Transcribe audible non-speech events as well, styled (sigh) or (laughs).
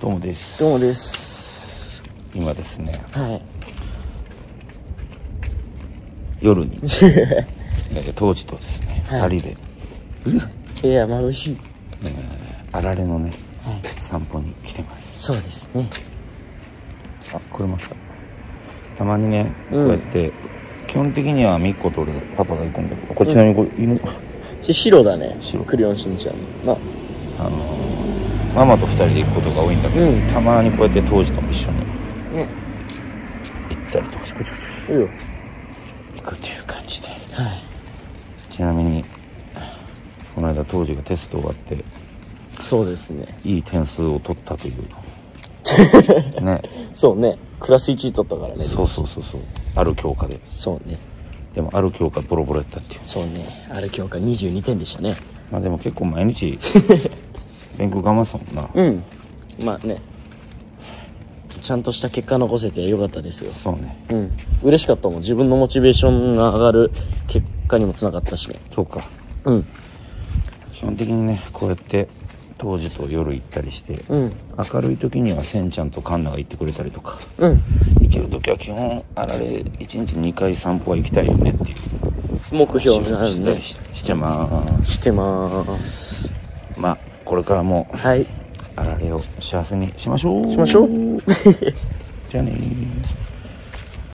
どうもです。どうもです。今ですね。はい。夜に、(laughs) えー当時とですね、はい。二人で、いや眩しいえーあられのねはい。散歩に来てます。そうですね。あ車来た。たまにねこうん。うやって、基本的にはみっこと俺パパが行くんだけどこっちにこれ犬、し白だね。白。クレヨンしんちゃんまあのーママと二人で行くことが多いんだけど、うん。たまにこうやって当時とも一緒にうん行ったりとかしいいよ。行くっていう感じで。はい。ちなみにこの間当時がテスト終わってそうですね。いい点数を取ったという。(laughs) ね。そうね。クラス1位取ったからね。そうそうそうそう。ある教科で。そうね。でもある教科ボロボロやったっていう。そうね。あれ教科22点でしたね。まあでも結構毎日 (laughs) 勉強頑張ってたもんな。うん。まあね。ちゃんとした結果残せてよかったですよ。そうね。うん。嬉しかったもん。自分のモチベーションが上がる結果にもつながったしね。そうか。うん。基本的にねこうやって当時と夜行ったりして、うん。明るい時にはせんちゃんとカンナが行ってくれたりとかうん。行ける時は基本あられ1日2回散歩は行きたいよねっていう。目標になるね。してまーす。してまーす。まあこれからもはい。あられを幸せにしましょう。しましょう。(laughs) じゃあねー